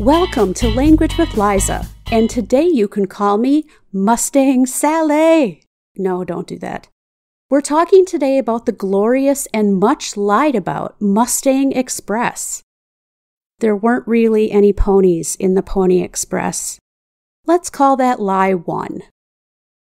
Welcome to Language with Liza, and today you can call me Mustang Sally. No, don't do that. We're talking today about the glorious and much lied about Mustang Express. There weren't really any ponies in the Pony Express. Let's call that lie one.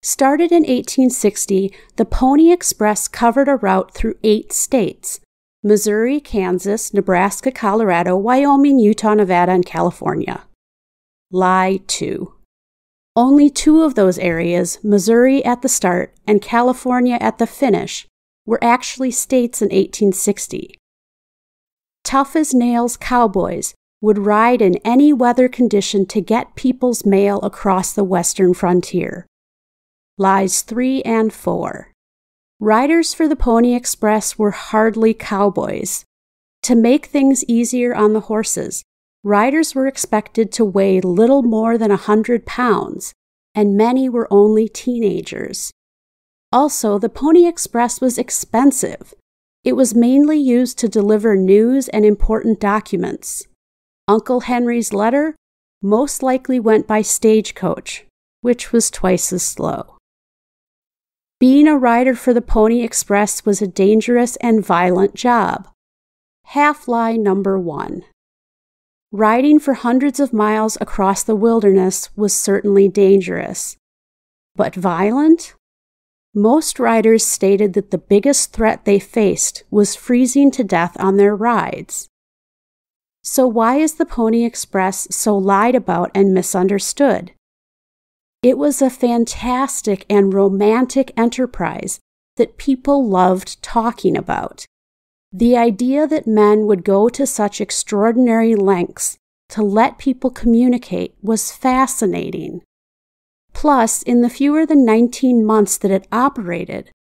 Started in 1860, the Pony Express covered a route through eight states Missouri, Kansas, Nebraska, Colorado, Wyoming, Utah, Nevada, and California. Lie 2. Only two of those areas, Missouri at the start and California at the finish, were actually states in 1860. Tough as nails cowboys would ride in any weather condition to get people's mail across the western frontier. Lies 3 and 4. Riders for the Pony Express were hardly cowboys. To make things easier on the horses, riders were expected to weigh little more than a hundred pounds, and many were only teenagers. Also, the Pony Express was expensive. It was mainly used to deliver news and important documents. Uncle Henry's letter most likely went by stagecoach, which was twice as slow. Being a rider for the Pony Express was a dangerous and violent job. Half lie number one. Riding for hundreds of miles across the wilderness was certainly dangerous. But violent? Most riders stated that the biggest threat they faced was freezing to death on their rides. So, why is the Pony Express so lied about and misunderstood? It was a fantastic and romantic enterprise that people loved talking about. The idea that men would go to such extraordinary lengths to let people communicate was fascinating. Plus, in the fewer than 19 months that it operated,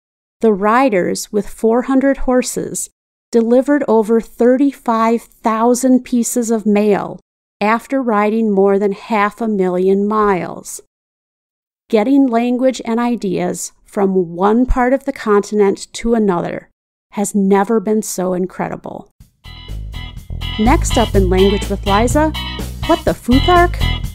the riders with 400 horses delivered over 35,000 pieces of mail after riding more than half a million miles getting language and ideas from one part of the continent to another has never been so incredible. Next up in Language with Liza, what the Futhark?